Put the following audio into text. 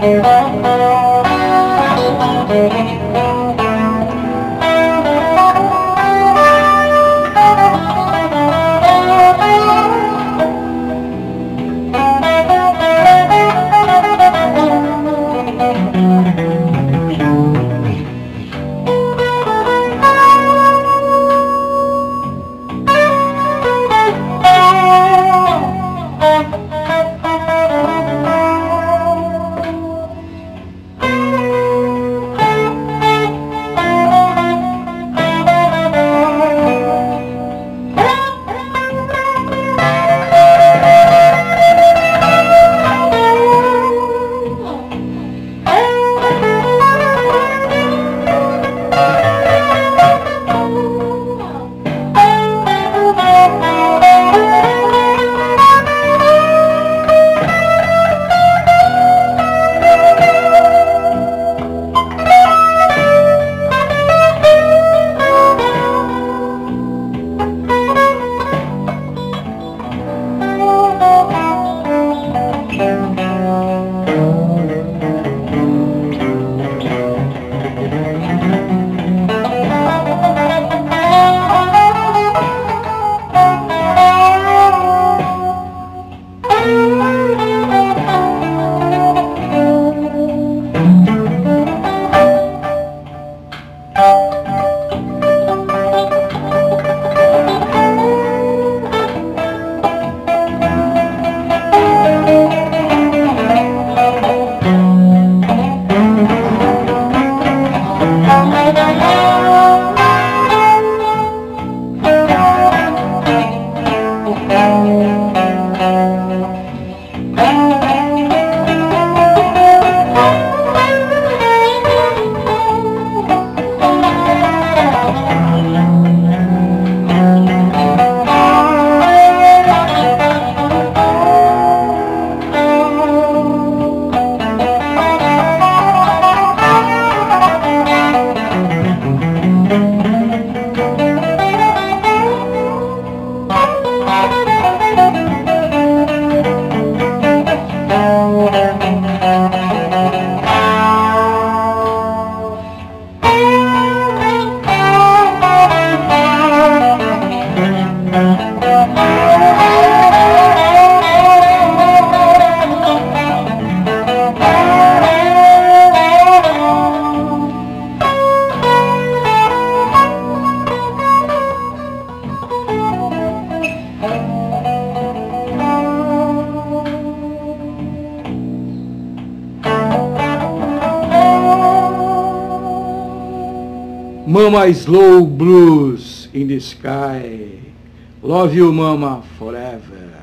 Thank you. Mama Slow Blues in the Sky. Love you, Mama, forever.